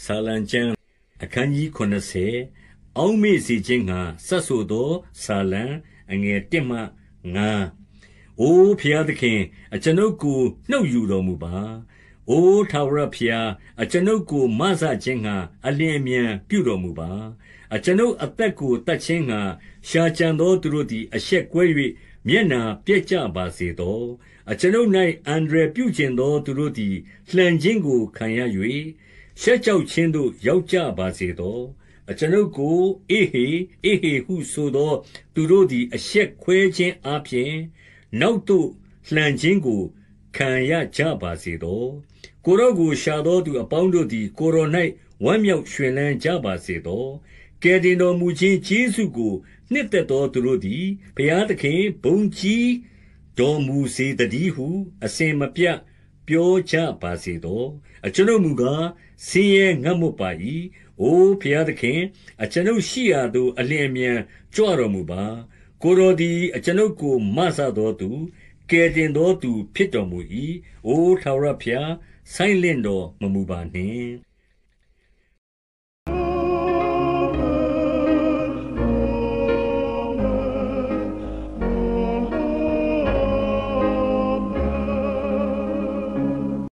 ဆာလံကျမ်းအခန်းကြီး90အောက်မေ့စေခြင်းငှာစတ်ဆိုသောဆာလံအငယ်1မှ9အိုဖျားသခင် အကျွန်ုပ်ကိုနှုတ်ယူတော်မူပါအိုထာဝရဖျားအကျွန်ုပ်ကိုမဆခြင်းငှာအလင်းအမြန်ပြုတော်မူပါအကျွန်ုပ်အသက်ကိုတတ်ခြင်းငှာရှာကြံသောသူတို့သည်အရှက်ကွဲ၍မျက်နာပြက်ကြပါစေသောအကျွန်ုပ်၌အန္တရာယ်ပြုကျင်သောသူတို့သည်လှန်ခြင်းကိုခံရ၍ ရှက်ကြောက်ခြင်းသို့ ရောက်ကြပါစေသော။အကျွန်ုပ်ကို အေ့ဟေ၊အေ့ဟေဟုဆိုသော သူတို့သည် အရှက်ခွဲခြင်းအားဖြင့် နောက်သို့လှန်ခြင်းကို ခံရကြပါစေသော။ကိုယ်တော်ကို ရှာသောသူအပေါင်းတို့သည် ကိုယ်တော်၌ဝမ်းမြောက်ရွှင်လန်းကြပါစေသော။ကယ်တင်တော်မူခြင်း ကျေးဇူးကို နှစ်သက်သောသူတို့သည် ဘုရားသခင် ဘုန်းကြီးတော်မူစေသတည်းဟု အစဉ်မပြတ် ပြောကြပါစေသော။အကျွန်ုပ်မူကား ဆင်းရဲငတ်မွတ်ပါ၏။အိုဘုရားသခင်၊အကျွန်ုပ်ရှိရာသို့ အလျင်အမြန်ကြွတော်မူပါ။ကိုယ်တော်သည် အကျွန်ုပ်ကို မစသောသူ၊ကယ်တင်သောသူ ဖြစ်တော်မူ၏။အိုထာဝရဘုရား၊ဆိုင်းလင့်တော်မမူပါနှင့်။